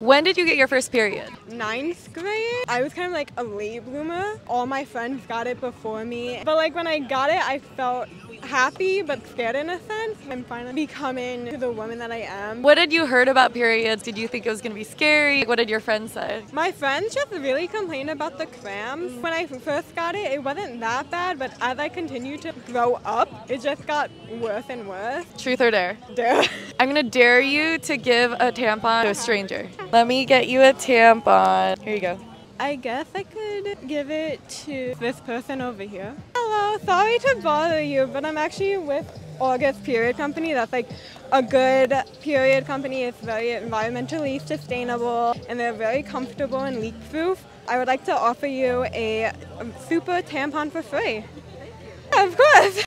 When did you get your first period? Ninth grade. I was kind of like a late bloomer. All my friends got it before me. But like when I got it, I felt happy but scared in a sense. I'm finally becoming the woman that I am. What did you heard about periods? Did you think it was going to be scary? What did your friends say? My friends just really complained about the cramps. When I first got it, it wasn't that bad, but as I continued to grow up, it just got worse and worse. Truth or dare? Dare. I'm going to dare you to give a tampon to a stranger. Let me get you a tampon. Here you go. I guess I could give it to this person over here. Hello, sorry to bother you, but I'm actually with August Period Company. That's like a good period company. It's very environmentally sustainable and they're very comfortable and leak proof. I would like to offer you a super tampon for free. Of course.